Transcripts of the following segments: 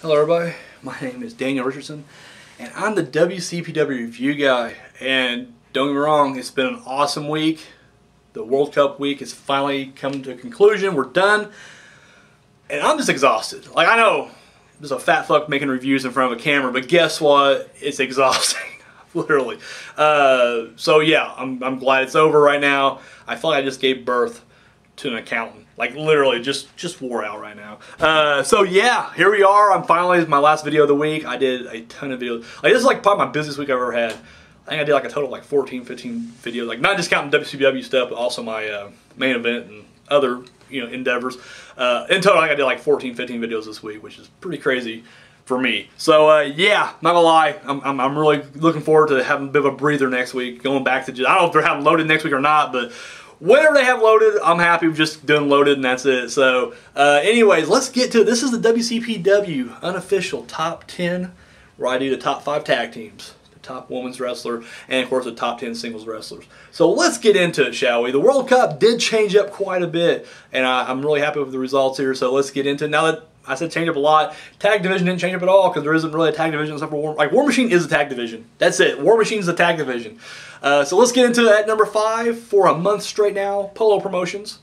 Hello everybody, my name is Daniel Richardson and I'm the WCPW review guy and don't get me wrong, it's been an awesome week. The World Cup week has finally come to a conclusion, we're done and I'm just exhausted. Like I know there's a fat fuck making reviews in front of a camera but guess what, it's exhausting. Literally. Uh, so yeah, I'm, I'm glad it's over right now. I feel like I just gave birth to an accountant. Like literally, just just wore out right now. Uh, so yeah, here we are. I'm finally my last video of the week. I did a ton of videos. Like this is like probably my busiest week I've ever had. I think I did like a total of like 14, 15 videos. Like not just counting WCW stuff, but also my uh, main event and other you know endeavors. Uh, in total, I did like 14, 15 videos this week, which is pretty crazy for me. So uh, yeah, not gonna lie, I'm, I'm, I'm, really looking forward to having a bit of a breather next week. Going back to just, I don't know if they're having loaded next week or not, but whenever they have loaded, I'm happy with just doing loaded and that's it. So uh, anyways, let's get to it. This is the WCPW unofficial top 10 where I do the top 5 tag teams. The top women's wrestler and of course the top 10 singles wrestlers. So let's get into it, shall we? The World Cup did change up quite a bit and I, am really happy with the results here. So let's get into it. Now that I said change up a lot. Tag division didn't change up at all because there isn't really a tag division except for War. Like War Machine is a tag division. That's it. War Machine is the tag division. Uh, so let's get into that number five for a month straight now. Polo Promotions.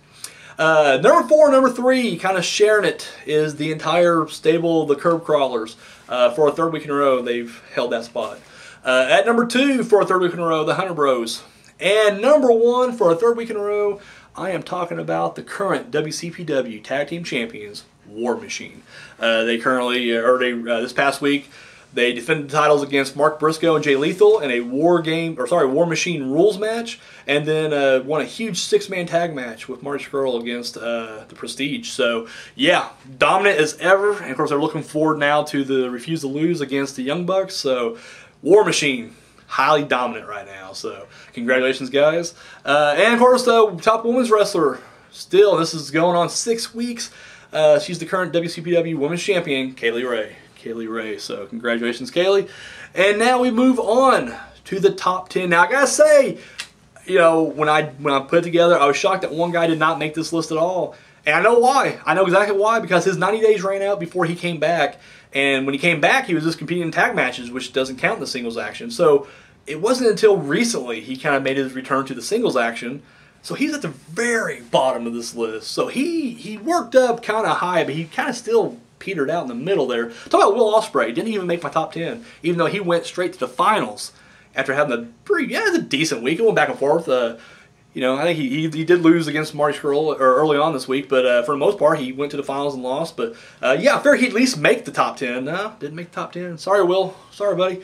Uh, number four, number three, kind of sharing it, is the entire stable the Kirb Krawlers. Uh, for a third week in a row, they've held that spot. Uh, at number two, for a third week in a row, the Hunter Bros. And number one, for a third week in a row, I am talking about the current WCPW Tag Team Champions, War Machine. Uh, they currently, uh, or they, uh, this past week, they defended the titles against Mark Briscoe and Jay Lethal in a War Game, or sorry, War Machine rules match, and then uh, won a huge six-man tag match with Marty Scurll against uh, the Prestige. So yeah, dominant as ever, and of course they're looking forward now to the refuse to lose against the Young Bucks. So War Machine, highly dominant right now. So congratulations, guys. Uh, and of course the top women's wrestler, still this is going on six weeks. Uh, she's the current WCPW Women's Champion, Kay Lee Ray. Kay Lee Ray. So congratulations, Kay Lee. And now we move on to the top 10. Now I gotta say, you know, when I when I put it together, I was shocked that one guy did not make this list at all. And I know why. I know exactly why, because his 90 days ran out before he came back. And when he came back, he was just competing in tag matches, which doesn't count in the singles action. So it wasn't until recently he kind of made his return to the singles action. So he's at the very bottom of this list. So he he worked up kind of high, but he kind of still petered out in the middle there. Talk about Will Ospreay. Didn't even make my top 10, even though he went straight to the finals after having a pretty, yeah, a decent week. It went back and forth. Uh, you know, I think he, he, he, did lose against Marty Scurll early on this week, but uh, for the most part, he went to the finals and lost. But uh, yeah, I figured he'd at least make the top 10. No, didn't make the top 10. Sorry, Will. Sorry, buddy.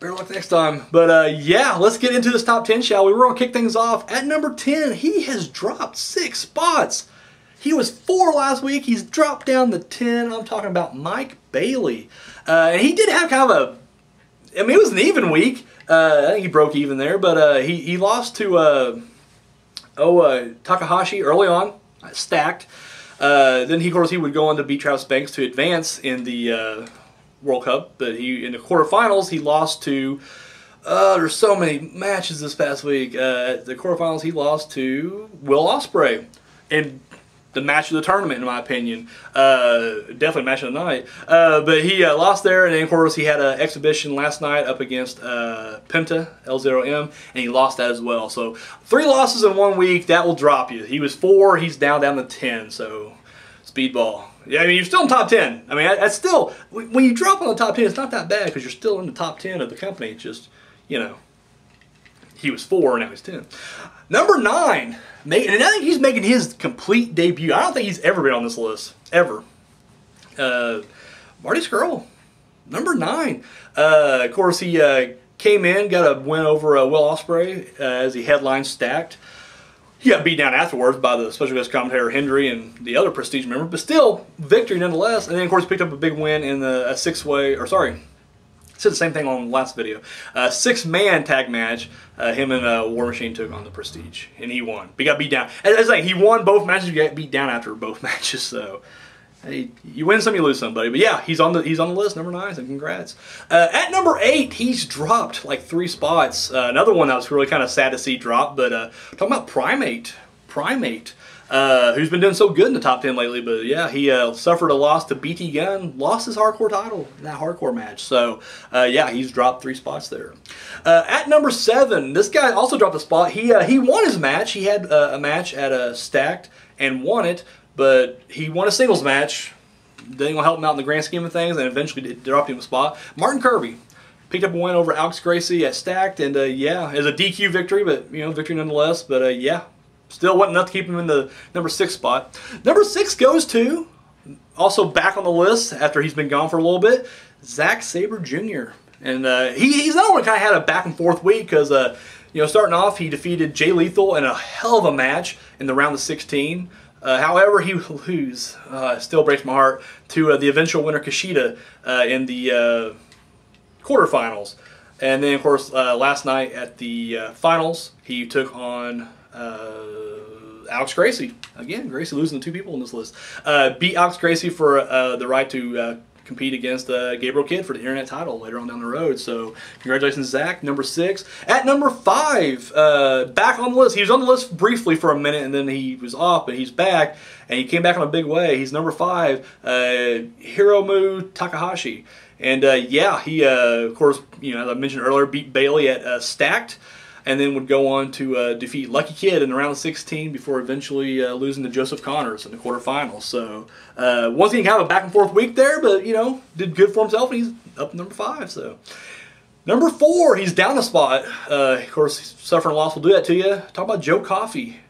Better luck next time. But uh, yeah, let's get into this top 10, shall we? We're going to kick things off. At number 10, he has dropped six spots. He was four last week. He's dropped down to 10. I'm talking about Mike Bailey. Uh, and he did have kind of a, I mean, it was an even week. Uh, I think he broke even there, but uh, he, he lost to, uh, oh, uh, Takahashi early on, stacked. Then, he, of course, he would go on to beat Travis Banks to advance in the World Cup, but he in the quarterfinals he lost to. Uh, there's so many matches this past week. Uh, the quarterfinals he lost to Will Ospreay, and the match of the tournament, in my opinion. Uh, definitely match of the night. Uh, but he uh, lost there, and then, of course, he had an exhibition last night up against uh, Penta, L0M, and he lost that as well. So, three losses in one week, that will drop you. He was four, he's down down to 10, so speedball. Yeah, I mean, you're still in top 10. I mean, that's still, when you drop on the top 10, it's not that bad because you're still in the top 10 of the company. It's just, you know, he was four, and now he's 10. Number nine, and I think he's making his complete debut. I don't think he's ever been on this list, ever. Uh, Marty Scurll, number nine. Uh, of course, he uh, came in, got a win over uh, Will Ospreay uh, as he headline stacked. He got beat down afterwards by the special guest commentator Hendry and the other prestige member, but still victory nonetheless. And then of course picked up a big win in the six way, or sorry, said the same thing on the last video. Uh, six man tag match. Uh, him and uh, War Machine took on the Prestige, and he won. He got beat down. As say, he won both matches. He got beat down after both matches. So. Hey, you win some, you lose some, buddy. But yeah, he's on the he's on the list, number nine. So congrats. Uh, at number eight, he's dropped like three spots. Uh, another one that was really kind of sad to see drop. But uh, talking about Primate, Primate. uh, who's been doing so good in the top 10 lately. But yeah, he uh, suffered a loss to BT Gunn, lost his hardcore title in that hardcore match. So uh, yeah, he's dropped three spots there. Uh, at number seven, this guy also dropped a spot. He uh, he won his match. He had uh, a match at a Stacked and won it, but he won a singles match. Didn't help him out in the grand scheme of things, and eventually dropped him a spot. Martin Kirby picked up a win over Alex Gracie at Stacked, and uh, yeah, it was a DQ victory, but you know, victory nonetheless. But uh, yeah, still wasn't enough to keep him in the number six spot. Number six goes to also back on the list after he's been gone for a little bit, Zack Sabre Jr. And uh, he, he's not only kind of had a back and forth week because uh, you know starting off he defeated Jay Lethal in a hell of a match in the round of 16. Uh, however, he will lose. Uh, still breaks my heart to uh, the eventual winner Kushida uh, in the uh, quarterfinals. And then, of course, uh, last night at the finals, he took on Alex Gracie. Again, Gracie losing to two people in this list. Beat Alex Gracie for the right to compete against Gabriel Kidd for the internet title later on down the road. So, congratulations, Zack. Number six. At number five, back on the list. He was on the list briefly for a minute, and then he was off, but he's back, and he came back in a big way. He's number five, Hiromu Takahashi. And uh, yeah, he, uh, of course, you know, as I mentioned earlier, beat Bailey at uh, Stacked, and then would go on to uh, defeat Lucky Kid in the round of 16 before eventually uh, losing to Joseph Connors in the quarterfinals. So uh, once again, kind of a back and forth week there, but you know, did good for himself, and he's up number five. So. Number four, he's down a spot. of course, suffering loss will do that to you. Talk about Joe Coffey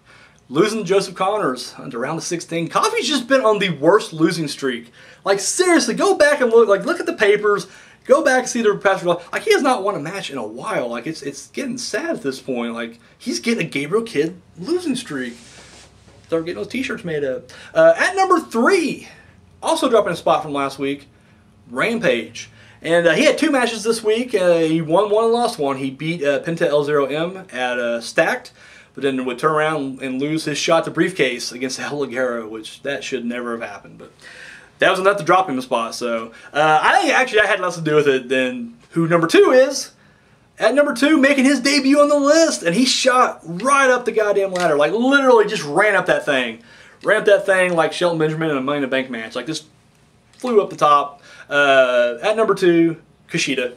losing Joseph Connors under round of 16. Coffey's just been on the worst losing streak. Like seriously, go back and look. Like look at the papers. Go back and see the past. Like he has not won a match in a while. Like it's it's getting sad at this point. Like he's getting a Gabriel Kidd losing streak. Start getting those T-shirts made up. Uh, at number three, also dropping a spot from last week, Rampage. And uh, he had two matches this week. Uh, he won one and lost one. He beat uh, Penta L0M at uh, Stacked but then would turn around and lose his shot to briefcase against El which that should never have happened. But that was enough to drop him a spot. So uh, I think actually I had less to do with it than who number two is. At number two, making his debut on the list, and he shot right up the goddamn ladder, like literally just ran up that thing, ran up that thing like Shelton Benjamin in a Money in the Bank match, like just flew up the top. Uh, at number two, Kushida.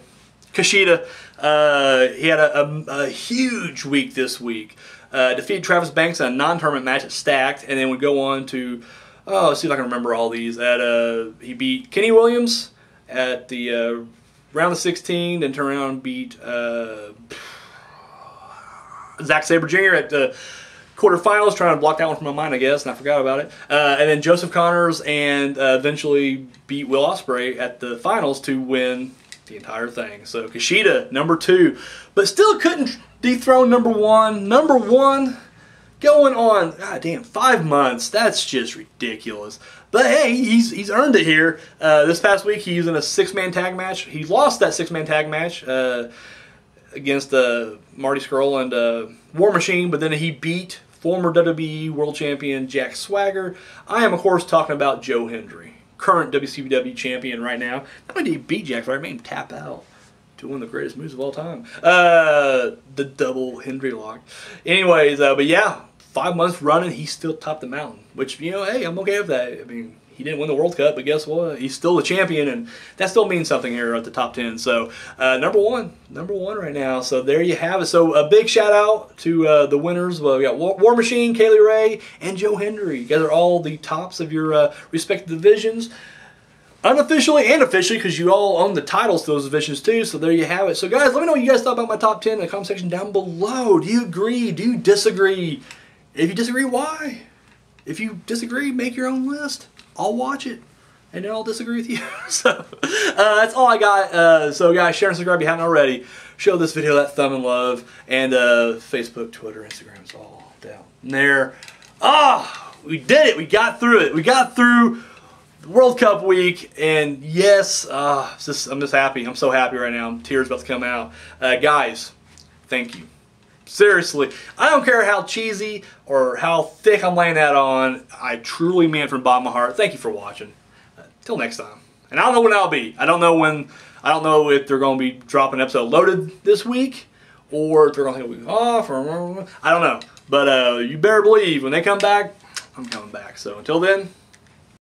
Kushida, uh, he had a, a, a huge week this week. Uh, defeated Travis Banks in a non-tournament match at Stacked, and then would go on to, oh, see if I can remember all these. At uh, he beat Kenny Williams at the uh, round of 16, then turned around and beat uh, Sabre Jr. at the quarterfinals, trying to block that one from my mind, I guess, and I forgot about it. Uh, and then Joseph Connors and uh, eventually beat Will Ospreay at the finals to win the entire thing. So Kushida, number two, but still couldn't dethrone number one. Number one going on, god damn, five months. That's just ridiculous. But hey, he's he's earned it here. Uh, this past week, he's in a six-man tag match. He lost that six-man tag match uh, against uh, Marty Scurll and uh, War Machine, but then he beat former WWE World Champion Jack Swagger. I am, of course, talking about Joe Hendry, current WCW champion right now. Not only did he beat Jack Swagger, made him tap out to one of the greatest moves of all time. Uh, the double Hendry lock. Anyways, uh, but yeah, five months running, he still topped the mountain. Which you know, hey, I'm okay with that. I mean, he didn't win the World Cup, but guess what? He's still the champion, and that still means something here at the top 10. So, uh, number one, number one right now. So, there you have it. So, a big shout out to uh, the winners. Well, we got War Machine, Kay Lee Ray, and Joe Hendry. You guys are all the tops of your uh, respective divisions unofficially and officially because you all own the titles to those divisions too. So there you have it. So guys, let me know what you guys thought about my top 10 in the comment section down below. Do you agree? Do you disagree? If you disagree, why? If you disagree, make your own list. I'll watch it. And I'll disagree with you. so uh, that's all I got. Uh, so guys, share and subscribe if you haven't already. Show this video that thumb and love. And uh, Facebook, Twitter, Instagram, it's all down there. Ah, oh, we did it. We got through it. We got through World Cup week, and yes, uh, just, I'm just happy. I'm so happy right now. Tears about to come out. Uh, guys, thank you. Seriously, I don't care how cheesy or how thick I'm laying that on. I truly mean from bottom of my heart. Thank you for watching. Uh, till next time. And I don't know when I'll be. I don't know when. I don't know if they're going to be dropping episode loaded this week or if they're going to a week off or I don't know. But uh, you better believe when they come back, I'm coming back. So until then,